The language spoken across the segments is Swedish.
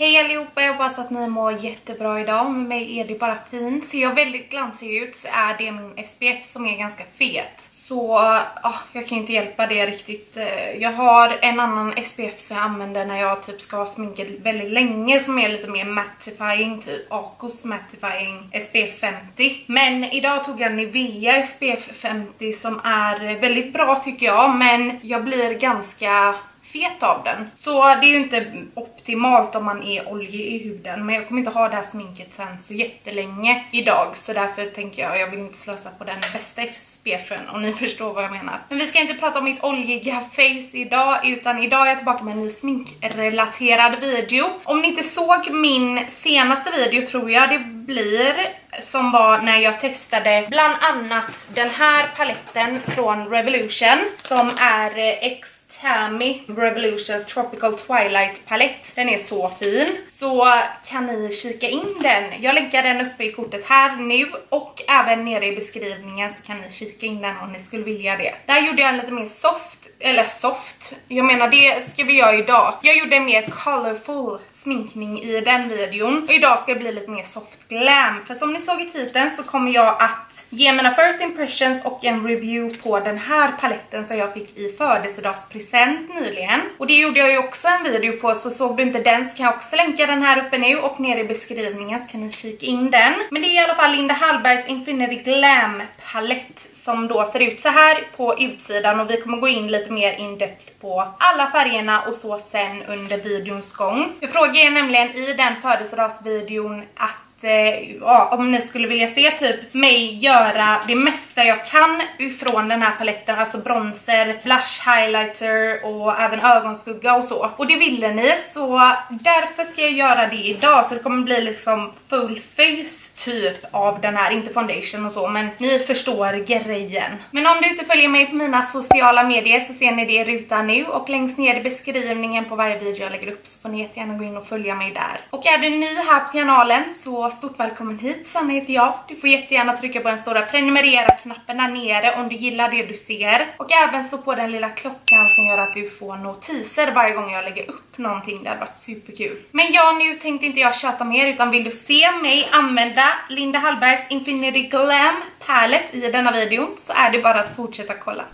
Hej allihopa, jag hoppas att ni mår jättebra idag. Med mig är det bara fint. Ser jag väldigt glansig ut så är det min SPF som är ganska fet. Så oh, jag kan inte hjälpa det riktigt. Eh, jag har en annan SPF som jag använder när jag typ ska ha sminket väldigt länge som är lite mer mattifying, typ Acos mattifying SPF 50. Men idag tog jag Nivea SPF 50 som är väldigt bra tycker jag, men jag blir ganska fet av den. Så det är ju inte optimalt om man är oljig i huden. Men jag kommer inte ha det här sminket sen så jättelänge idag. Så därför tänker jag, jag vill inte slösa på den bästa SPFen om ni förstår vad jag menar. Men vi ska inte prata om mitt oljiga face idag utan idag är jag tillbaka med en ny sminkrelaterad video. Om ni inte såg min senaste video tror jag det blir som var när jag testade bland annat den här paletten från Revolution som är eh, X Tammy Revolutions Tropical Twilight palett. Den är så fin. Så kan ni kika in den. Jag lägger den uppe i kortet här nu och även nere i beskrivningen så kan ni kika in den om ni skulle vilja det. Där gjorde jag en lite mer soft, eller soft, jag menar det ska vi göra idag. Jag gjorde en mer colorful sminkning i den videon. Och idag ska det bli lite mer soft glam. För som ni såg i titeln så kommer jag att ge mina first impressions och en review på den här paletten som jag fick i födelsedagspresent nyligen. Och det gjorde jag ju också en video på så såg du inte den så kan jag också länka den här uppe nu och nere i beskrivningen så kan ni kika in den. Men det är i alla fall Linda Hallbergs Infinity Glam palett som då ser ut så här på utsidan och vi kommer gå in lite mer in depth på alla färgerna och så sen under videons gång. Jag frågar nämligen i den födelsedagsvideon att eh, ja, om ni skulle vilja se typ mig göra det mesta jag kan ifrån den här paletten, alltså bronzer, blush highlighter och även ögonskugga och så. Och det ville ni så därför ska jag göra det idag så det kommer bli liksom full face typ av den här, inte foundation och så, men ni förstår grejen. Men om du inte följer mig på mina sociala medier så ser ni det i rutan nu och längst ner i beskrivningen på varje video jag lägger upp så får ni jättegärna gå in och följa mig där. Och är du ny här på kanalen så stort välkommen hit, Sanna heter jag. Du får jättegärna trycka på den stora prenumerera-knappen där nere om du gillar det du ser. Och även slå på den lilla klockan som gör att du får notiser varje gång jag lägger upp någonting, det hade varit superkul. Men ja, nu tänkte inte jag tjata mer utan vill du se mig använda Linda Hallbergs Infinity Glam Palette i denna videon så är det bara att fortsätta kolla.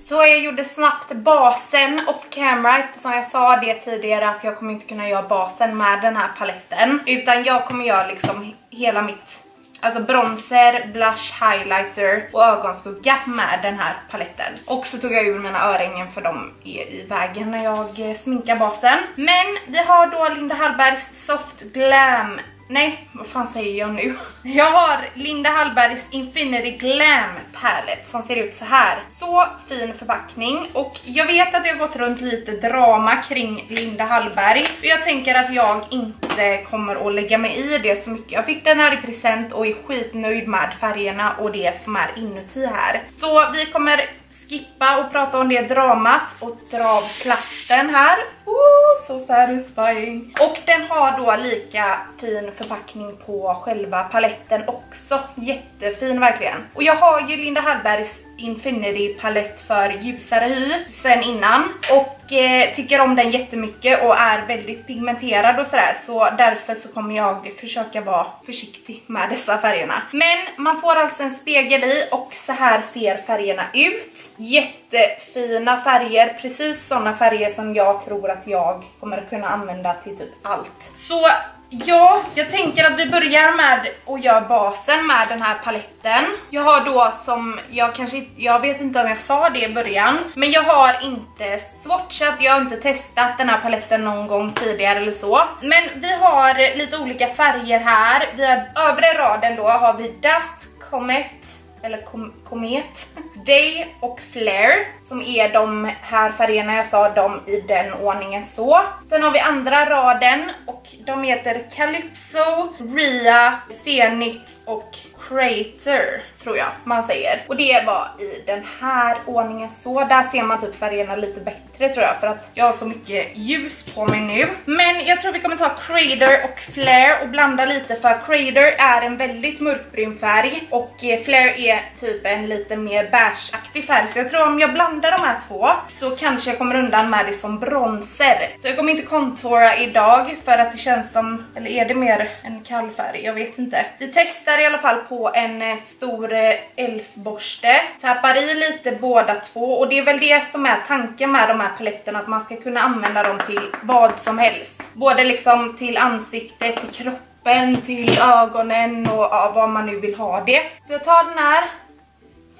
Så jag gjorde snabbt basen off camera eftersom jag sa det tidigare att jag kommer inte kunna göra basen med den här paletten. Utan jag kommer göra liksom hela mitt Alltså bronzer, blush, highlighter och ögonskugga med den här paletten. Och så tog jag ur mina örhängen för de är i vägen när jag eh, sminkar basen. Men vi har då Linda Hallbergs Soft Glam Nej, vad fan säger jag nu? Jag har Linda Hallbergs Infinity Glam Palette som ser ut så här. Så fin förpackning och jag vet att det har gått runt lite drama kring Linda Hallberg. Och jag tänker att jag inte kommer att lägga mig i det så mycket. Jag fick den här i present och är skitnöjd med färgerna och det som är inuti här. Så vi kommer skippa och prata om det dramat och dra av plasten här. Oh, så satisfying. Och den har då lika fin förpackning på själva paletten också. Jättefin verkligen. Och jag har ju Linda Hallbergs Infinity palett för ljusare hy sen innan och eh, tycker om den jättemycket och är väldigt pigmenterad och sådär så därför så kommer jag försöka vara försiktig med dessa färgerna. Men man får alltså en spegel i och så här ser färgerna ut. Jättefina färger, precis sådana färger som jag tror att jag kommer att kunna använda till typ allt. Så Ja, jag tänker att vi börjar med att göra basen med den här paletten. Jag har då som, jag kanske jag vet inte om jag sa det i början, men jag har inte swatchat, jag har inte testat den här paletten någon gång tidigare eller så. Men vi har lite olika färger här. Vi har övre raden då har vi Dust, Comet, eller kom Komet, Day och Flare som är de här färgerna jag sa, de i den ordningen så. Sen har vi andra raden och de heter Calypso, Ria, Zenith och Crater tror jag man säger. Och det var i den här ordningen så. Där ser man typ färgerna lite bättre tror jag för att jag har så mycket ljus på mig nu. Men jag tror vi kommer ta Crader och Flare och blanda lite för Crader är en väldigt mörkbrun färg och eh, Flare är typ en lite mer beigeaktig färg. Så jag tror om jag blandar de här två så kanske jag kommer undan med det som bronzer. Så jag kommer inte kontora idag för att det känns som, eller är det mer en kall färg? Jag vet inte. Vi testar i alla fall på en eh, stor elfborste. Tappar i lite båda två och det är väl det som är tanken med de här paletterna att man ska kunna använda dem till vad som helst. Både liksom till ansiktet, till kroppen, till ögonen och ja, vad man nu vill ha det. Så jag tar den här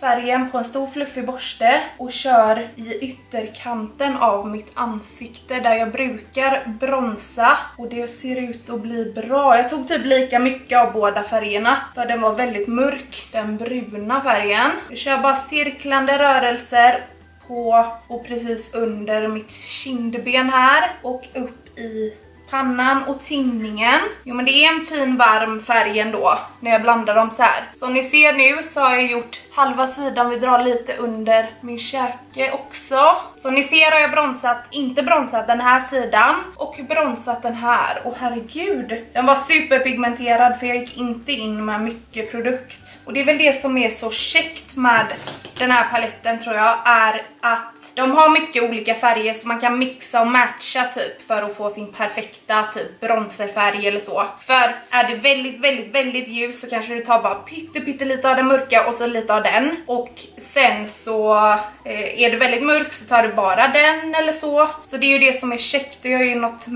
färgen på en stor fluffig borste och kör i ytterkanten av mitt ansikte där jag brukar bronsa och det ser ut att bli bra. Jag tog typ lika mycket av båda färgerna för den var väldigt mörk, den bruna färgen. Jag kör bara cirklande rörelser på och precis under mitt kindben här och upp i pannan och tinningen. Jo men det är en fin varm färg ändå när jag blandar dem så här. Som ni ser nu så har jag gjort halva sidan, vi drar lite under min käke också. Som ni ser har jag bronsat, inte bronsat den här sidan och bronsat den här. Och herregud, den var superpigmenterad för jag gick inte in med mycket produkt. Och det är väl det som är så käckt med den här paletten tror jag, är att de har mycket olika färger som man kan mixa och matcha typ för att få sin perfekta typ bronzerfärg eller så. För är det väldigt, väldigt, väldigt ljus så kanske du tar bara pytte, pytte lite av den mörka och så lite av den. Och sen så eh, är det väldigt mörk så tar du bara den eller så. Så det är ju det som är käckt. Jag är ju något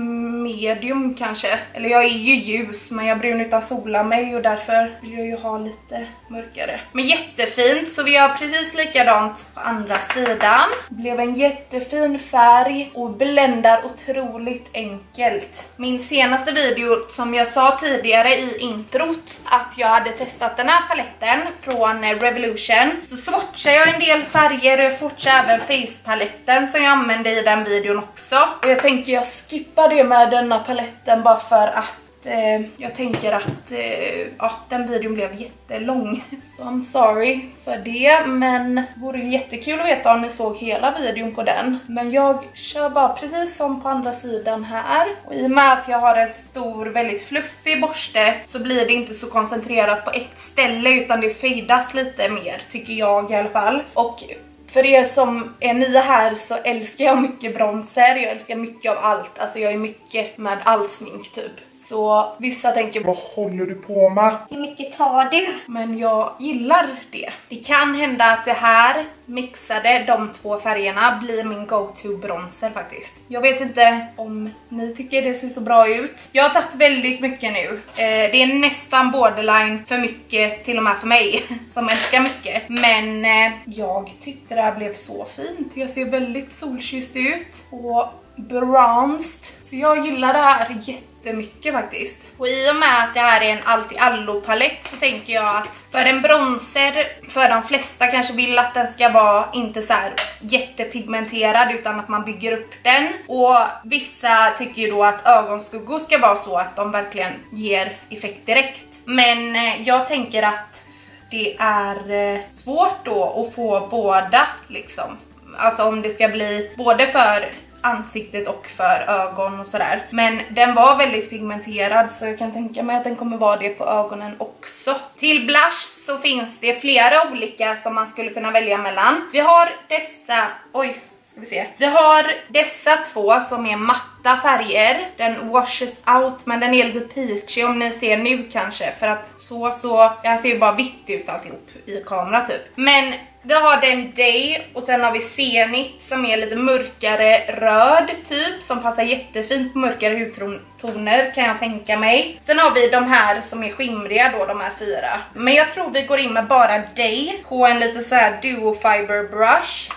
medium kanske. Eller jag är ju ljus men jag brun utan sola mig och därför vill jag ju ha lite mörkare. Men jättefint så vi gör precis likadant på andra sidan. Blev en jättefin färg och bländar otroligt enkelt. Min senaste video som jag sa tidigare i introt att jag hade testat den här paletten från Revolution så swatchade jag en del färger och jag swatchade även face-paletten som jag använde i den videon också. Och jag tänker jag skippar det med denna paletten bara för att eh, jag tänker att eh, ja, den videon blev jättelång. Så I'm sorry för det. Men det vore jättekul att veta om ni såg hela videon på den. Men jag kör bara precis som på andra sidan här. Och i och med att jag har en stor, väldigt fluffig borste så blir det inte så koncentrerat på ett ställe utan det fejdas lite mer tycker jag i alla fall. Och för er som är nya här så älskar jag mycket bronzer, jag älskar mycket av allt. Alltså jag är mycket med allt smink typ. Så vissa tänker, vad håller du på med? Hur mycket tar du? Men jag gillar det. Det kan hända att det här mixade, de två färgerna, blir min go-to bronzer faktiskt. Jag vet inte om ni tycker det ser så bra ut. Jag har tagit väldigt mycket nu. Eh, det är nästan borderline för mycket till och med för mig som älskar mycket. Men eh, jag tyckte det här blev så fint. Jag ser väldigt solkysst ut och bronzed. Så jag gillar det här jätte jättemycket faktiskt. Och i och med att det här är en allt i allo palett så tänker jag att för en bronzer, för de flesta kanske vill att den ska vara inte så här jättepigmenterad utan att man bygger upp den. Och vissa tycker ju då att ögonskuggor ska vara så att de verkligen ger effekt direkt. Men eh, jag tänker att det är eh, svårt då att få båda liksom. Alltså om det ska bli både för ansiktet och för ögon och sådär. Men den var väldigt pigmenterad så jag kan tänka mig att den kommer vara det på ögonen också. Till blush så finns det flera olika som man skulle kunna välja mellan. Vi har dessa, oj ska vi se. Vi har dessa två som är matta färger. Den washes out men den är lite peachy om ni ser nu kanske för att så så, det här ser ju bara vitt ut alltihop i kamera typ. Men vi har den Day och sen har vi Zenit som är lite mörkare röd typ som passar jättefint på mörkare hudtoner kan jag tänka mig. Sen har vi de här som är skimriga då, de här fyra. Men jag tror vi går in med bara Day på en lite så här duo fiber brush.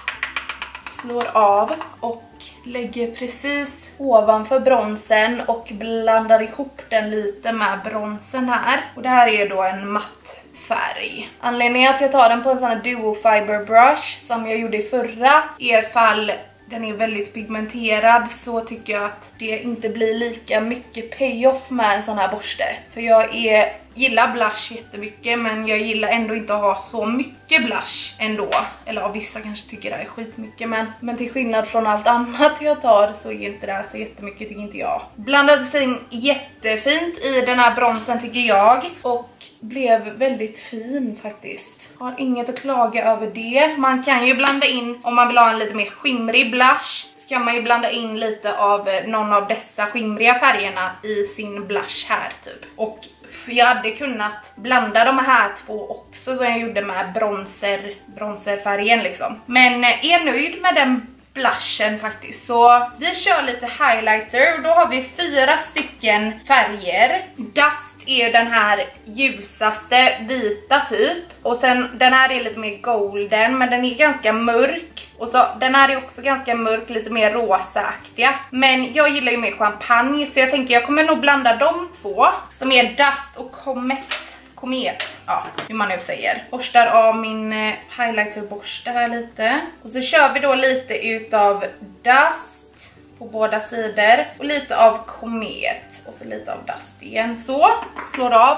Slår av och lägger precis ovanför bronsen och blandar ihop den lite med bronsen här. Och det här är då en matt färg. Anledningen att jag tar den på en sån här duo fiber brush som jag gjorde i förra är fall den är väldigt pigmenterad så tycker jag att det inte blir lika mycket payoff med en sån här borste. För jag är gillar blush jättemycket men jag gillar ändå inte att ha så mycket blush ändå. Eller ja, vissa kanske tycker det är skitmycket men, men till skillnad från allt annat jag tar så är inte det här så jättemycket tycker inte jag. Blandades in jättefint i den här bronsen tycker jag och blev väldigt fin faktiskt. Har inget att klaga över det. Man kan ju blanda in om man vill ha en lite mer skimrig blush så kan man ju blanda in lite av eh, någon av dessa skimriga färgerna i sin blush här typ. Och jag hade kunnat blanda de här två också som jag gjorde med bronzer, bronzerfärgen liksom. Men eh, är nöjd med den blushen faktiskt. Så vi kör lite highlighter och då har vi fyra stycken färger. Dust är den här ljusaste vita typ. Och sen den här är lite mer golden men den är ganska mörk. Och så den här är också ganska mörk, lite mer rosaaktiga. Men jag gillar ju mer champagne så jag tänker jag kommer nog blanda de två. Som är Dust och Comet. Komet, ja hur man nu säger. Borstar av min eh, highlighterborste här lite. Och så kör vi då lite utav Dust på båda sidor. Och lite av Komet och så lite av Dust igen. Så, slår av.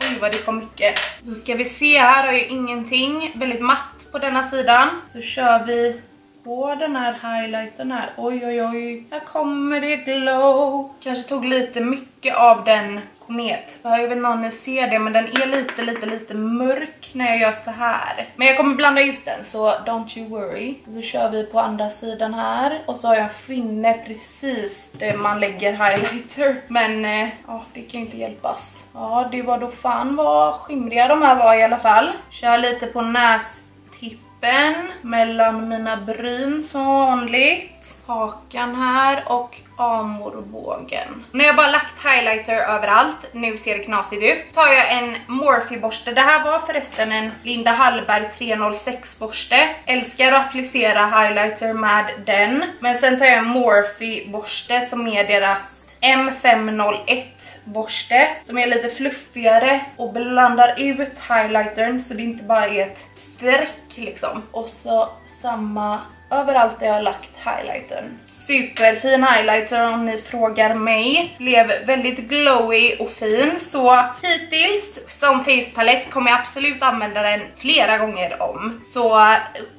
Oj vad det kom mycket. Så ska vi se, här har ju ingenting. Väldigt matt på denna sidan. Så kör vi på den här highlighten här. Oj oj oj, här kommer det glow. Kanske tog lite mycket av den komet. Jag vet inte om ni ser det men den är lite lite lite mörk när jag gör så här. Men jag kommer blanda ut den så don't you worry. Så kör vi på andra sidan här och så har jag en finne precis där man lägger highlighter. Men eh, det kan ju inte hjälpas. Ja, det var då fan vad skimriga de här var i alla fall. Kör lite på nästippen mellan mina bryn som vanligt hakan här och amorbågen. Nu har jag bara lagt highlighter överallt, nu ser det knasigt ut. Tar jag en Morphe borste, det här var förresten en Linda Hallberg 306 borste. Älskar att applicera highlighter med den. Men sen tar jag en Morphe borste som är deras M501 borste som är lite fluffigare och blandar ut highlightern så det inte bara är ett streck liksom. Och så samma överallt där jag har lagt highlightern. Superfin highlighter om ni frågar mig. Blev väldigt glowy och fin. Så hittills som facepalett kommer jag absolut använda den flera gånger om. Så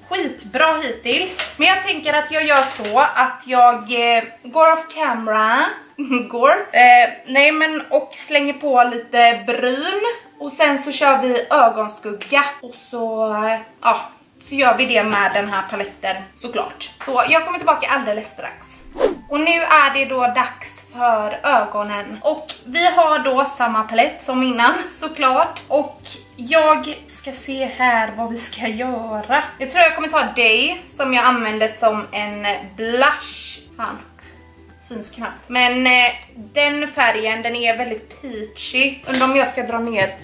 skitbra hittills. Men jag tänker att jag gör så att jag eh, går off camera. går. Eh, nej men och slänger på lite bryn. Och sen så kör vi ögonskugga. Och så, eh, ja så gör vi det med den här paletten såklart. Så jag kommer tillbaka alldeles strax. Och nu är det då dags för ögonen. Och vi har då samma palett som innan såklart. Och jag ska se här vad vi ska göra. Jag tror jag kommer ta Day som jag använde som en blush. Fan, syns knappt. Men eh, den färgen, den är väldigt peachy. Undrar om jag ska dra ner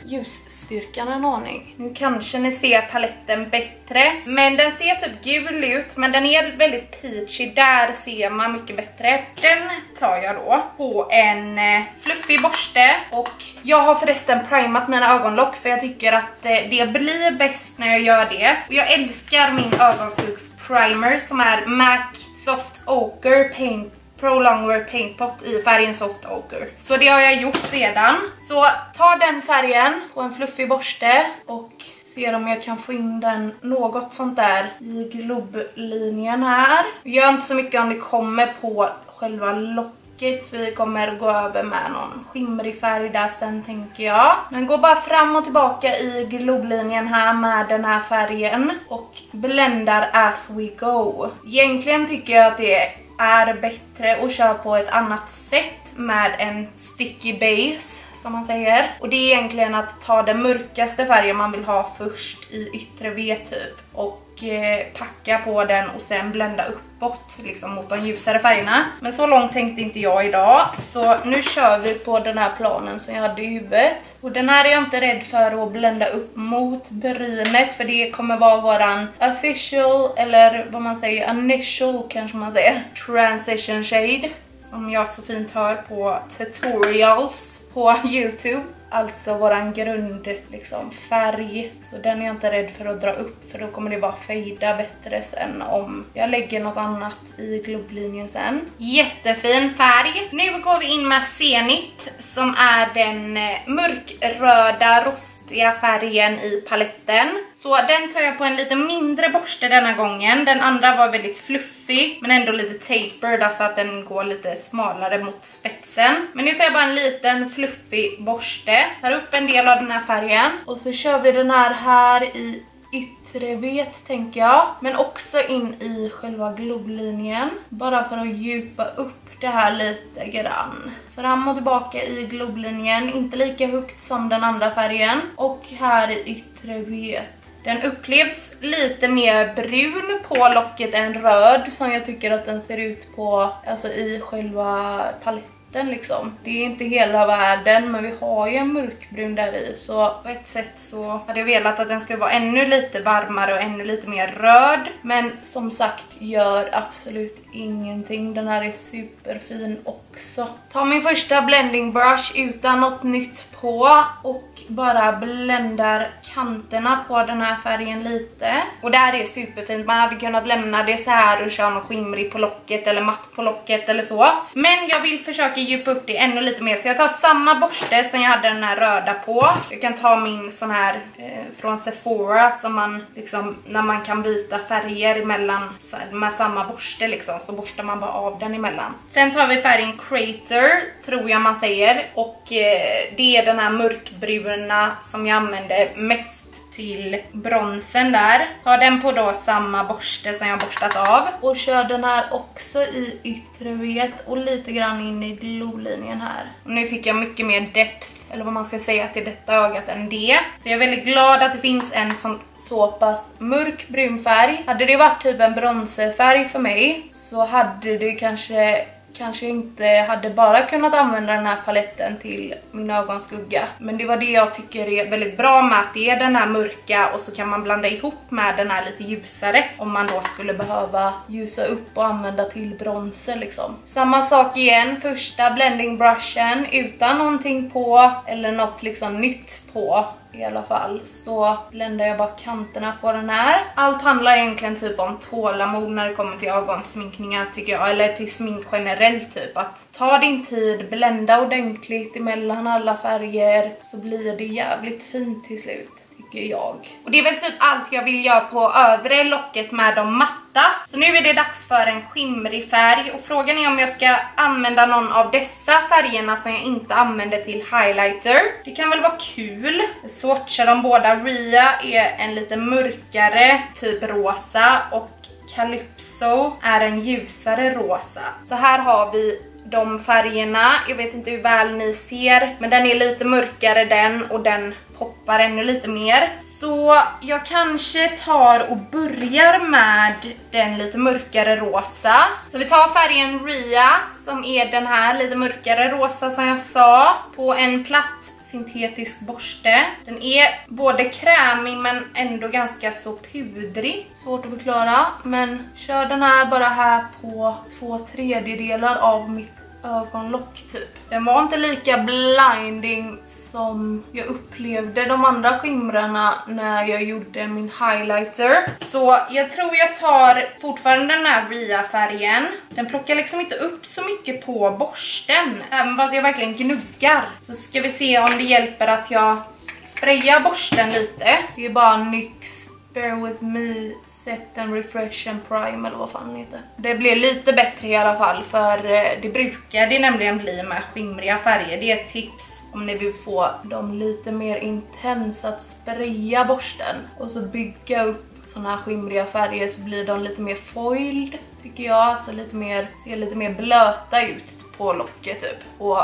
ljusstyrkan en aning. Nu kanske ni ser paletten bättre. Men den ser typ gul ut, men den är väldigt peachy. Där ser man mycket bättre. Den tar jag då på en eh, fluffig borste. Och jag har förresten primat mina ögonlock för jag tycker att eh, det blir bäst när jag gör det. Och jag älskar min ögonskuggsprimer som är MAC Soft Ochre Paint Pro Longwear Paint Pot i färgen Soft Ochre. Så det har jag gjort redan. Så ta den färgen på en fluffig borste och ser om jag kan få in den något sånt där i globlinjen här. Gör inte så mycket om det kommer på själva locket. Vi kommer gå över med någon skimrig färg där sen tänker jag. Men gå bara fram och tillbaka i globlinjen här med den här färgen och bländar as we go. Egentligen tycker jag att det är är bättre att köra på ett annat sätt med en sticky base som man säger. Och det är egentligen att ta den mörkaste färgen man vill ha först i yttre V typ och Eh, packa på den och sen blända uppåt liksom mot de ljusare färgerna. Men så långt tänkte inte jag idag. Så nu kör vi på den här planen som jag hade i huvudet. Och den här är jag inte rädd för att blända upp mot brynet för det kommer vara våran official eller vad man säger, initial kanske man säger, transition shade. Som jag så fint hör på tutorials på Youtube alltså våran grund liksom, färg. Så den är jag inte rädd för att dra upp för då kommer det bara fejda bättre sen om jag lägger något annat i globlinjen sen. Jättefin färg. Nu går vi in med Zenit som är den eh, mörkröda rostiga färgen i paletten. Så den tar jag på en lite mindre borste denna gången. Den andra var väldigt fluffig men ändå lite tapered, alltså att den går lite smalare mot spetsen. Men nu tar jag bara en liten fluffig borste, tar upp en del av den här färgen och så kör vi den här här i yttre vet tänker jag. Men också in i själva globlinjen. Bara för att djupa upp det här lite grann. Fram och tillbaka i globlinjen, inte lika högt som den andra färgen. Och här i yttre vet den upplevs lite mer brun på locket än röd som jag tycker att den ser ut på, alltså i själva paletten liksom. Det är inte hela världen men vi har ju en mörkbrun där i så på ett sätt så hade jag velat att den skulle vara ännu lite varmare och ännu lite mer röd. Men som sagt gör absolut ingenting. Den här är superfin också. Ta min första blending brush utan något nytt på och bara bländar kanterna på den här färgen lite. Och det här är superfint, man hade kunnat lämna det så här och köra något skimrig på locket eller matt på locket eller så. Men jag vill försöka djupa upp det ännu lite mer så jag tar samma borste som jag hade den här röda på. Jag kan ta min sån här eh, från Sephora som man liksom, när man kan byta färger emellan med samma borste liksom så borstar man bara av den emellan. Sen tar vi färgen Crater, tror jag man säger. Och eh, det är den här mörkbruna som jag använder mest till bronsen där. Tar den på då samma borste som jag borstat av. Och kör den här också i yttre vet och lite grann in i glolinjen här. Och nu fick jag mycket mer depth, eller vad man ska säga till detta ögat än det. Så jag är väldigt glad att det finns en som så pass mörk brun färg. Hade det varit typ en bronzerfärg för mig så hade det kanske kanske inte hade bara kunnat använda den här paletten till min ögonskugga. Men det var det jag tycker är väldigt bra med att det är den här mörka och så kan man blanda ihop med den här lite ljusare om man då skulle behöva ljusa upp och använda till bronzer liksom. Samma sak igen, första blending brushen utan någonting på eller något liksom nytt på i alla fall så bländar jag bara kanterna på den här. Allt handlar egentligen typ om tålamod när det kommer till ögonsminkningar tycker jag, eller till smink generellt typ. Att ta din tid, blända ordentligt emellan alla färger så blir det jävligt fint till slut tycker jag. Och det är väl typ allt jag vill göra på övre locket med de matta. Så nu är det dags för en skimrig färg och frågan är om jag ska använda någon av dessa färgerna som jag inte använder till highlighter. Det kan väl vara kul. Jag swatchar de båda. Ria är en lite mörkare, typ rosa och Calypso är en ljusare rosa. Så här har vi de färgerna. Jag vet inte hur väl ni ser, men den är lite mörkare den och den poppar ännu lite mer. Så jag kanske tar och börjar med den lite mörkare rosa. Så vi tar färgen Ria som är den här lite mörkare rosa som jag sa på en platt syntetisk borste. Den är både krämig men ändå ganska så pudrig. Svårt att förklara. Men kör den här bara här på två tredjedelar av mitt ögonlock typ. Den var inte lika blinding som jag upplevde de andra skimrarna när jag gjorde min highlighter. Så jag tror jag tar fortfarande den här Ria-färgen. Den plockar liksom inte upp så mycket på borsten, även fast jag verkligen gnuggar. Så ska vi se om det hjälper att jag sprayar borsten lite. Det är bara NYX Bear with me, set and refresh and prime eller vad fan den heter. Det blev lite bättre i alla fall för eh, det brukar det nämligen bli med skimriga färger. Det är ett tips om ni vill få dem lite mer intensa att spraya borsten och så bygga upp sådana här skimriga färger så blir de lite mer foiled tycker jag, så lite mer, ser lite mer blöta ut på locket typ. Och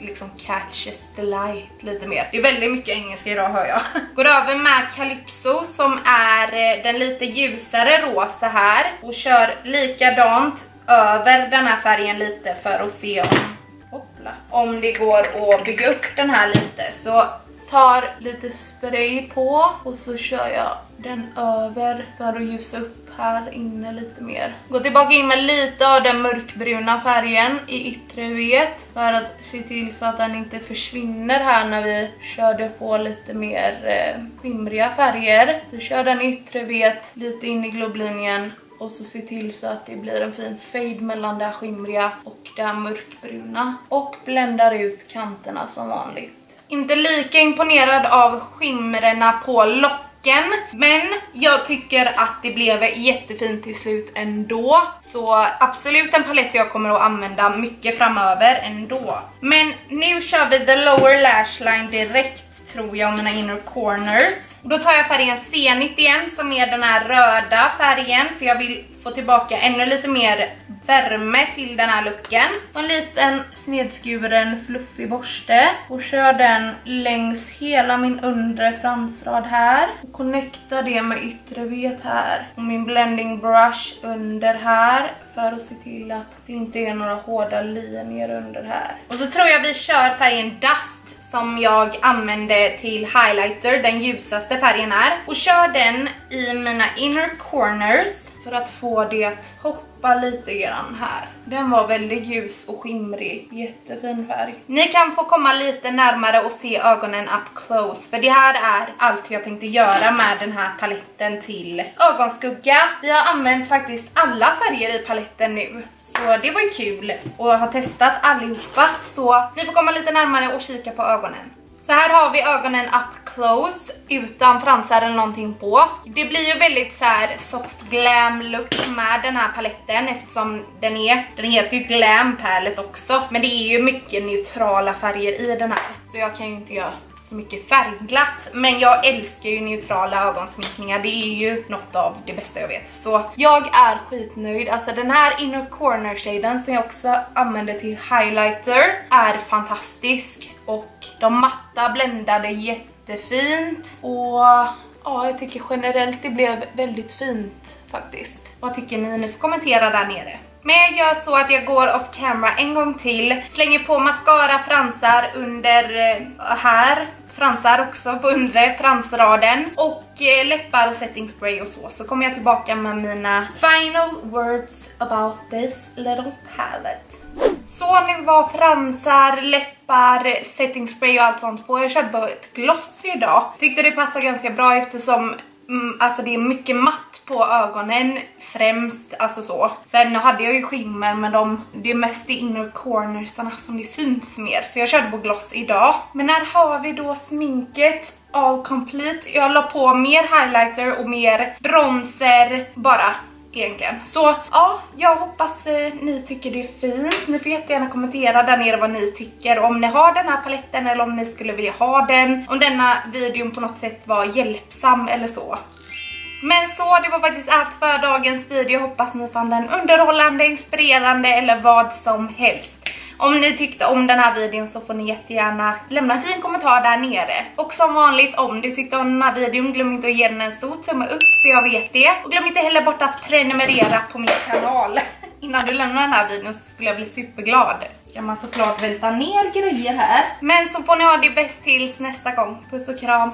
liksom catches the light lite mer. Det är väldigt mycket engelska idag hör jag. Går över med Calypso som är eh, den lite ljusare rosa här och kör likadant över den här färgen lite för att se om, hoppla, om det går att bygga upp den här lite. Så tar lite spray på och så kör jag den över för att ljusa upp här inne lite mer. Gå tillbaka in med lite av den mörkbruna färgen i yttre vet för att se till så att den inte försvinner här när vi körde på lite mer eh, skimriga färger. Vi kör den i yttre vet lite in i globlinjen och så se till så att det blir en fin fade mellan det skimriga och det mörkbruna. Och bländar ut kanterna som vanligt. Inte lika imponerad av skimrena på locken. Men jag tycker att det blev jättefint till slut ändå. Så absolut en palett jag kommer att använda mycket framöver ändå. Men nu kör vi the lower lash line direkt tror jag, mina inner corners. Då tar jag färgen Zenit igen som är den här röda färgen för jag vill få tillbaka ännu lite mer värme till den här looken. En liten snedskuren fluffig borste och kör den längs hela min undre fransrad här. Och connecta det med yttre vet här. Och min blending brush under här för att se till att det inte är några hårda linjer under här. Och så tror jag vi kör färgen Dust som jag använde till highlighter, den ljusaste färgen är. Och kör den i mina inner corners för att få det att hoppa lite grann här. Den var väldigt ljus och skimrig, jättefin färg. Ni kan få komma lite närmare och se ögonen up close för det här är allt jag tänkte göra med den här paletten till ögonskugga. Vi har använt faktiskt alla färger i paletten nu. Så det var ju kul och ha testat allihopa. Så ni får komma lite närmare och kika på ögonen. Så här har vi ögonen up close utan fransar eller någonting på. Det blir ju väldigt så här soft glam look med den här paletten eftersom den är, den heter ju glam palette också. Men det är ju mycket neutrala färger i den här. Så jag kan ju inte göra så mycket färgglatt. Men jag älskar ju neutrala ögonsminkningar. Det är ju något av det bästa jag vet. Så jag är skitnöjd. Alltså den här inner corner shaden som jag också använder till highlighter är fantastisk. Och de matta bländade jättefint. Och ja, jag tycker generellt det blev väldigt fint faktiskt. Vad tycker ni? Ni får kommentera där nere. Men jag gör så att jag går off camera en gång till, slänger på mascara, fransar under eh, här fransar också på undre fransraden och eh, läppar och setting spray och så. Så kommer jag tillbaka med mina final words about this little palette. Så nu var fransar, läppar, setting spray och allt sånt på. Jag köpte ett gloss idag. Tyckte det passade ganska bra eftersom mm, alltså det är mycket matt på ögonen främst, alltså så. Sen hade jag ju skimmer men de, det är mest i inner cornersarna som det syns mer. Så jag körde på gloss idag. Men här har vi då sminket all complete. Jag la på mer highlighter och mer bronzer bara egentligen. Så ja, jag hoppas eh, ni tycker det är fint. Ni får jättegärna kommentera där nere vad ni tycker. Om ni har den här paletten eller om ni skulle vilja ha den. Om denna videon på något sätt var hjälpsam eller så. Men så, det var faktiskt allt för dagens video. Hoppas ni fann den underhållande, inspirerande eller vad som helst. Om ni tyckte om den här videon så får ni jättegärna lämna en fin kommentar där nere. Och som vanligt, om du tyckte om den här videon, glöm inte att ge den en stor tumme upp så jag vet det. Och glöm inte heller bort att prenumerera på min kanal. Innan du lämnar den här videon så skulle jag bli superglad. Ska man såklart välta ner grejer här. Men så får ni ha det bäst tills nästa gång. Puss och kram.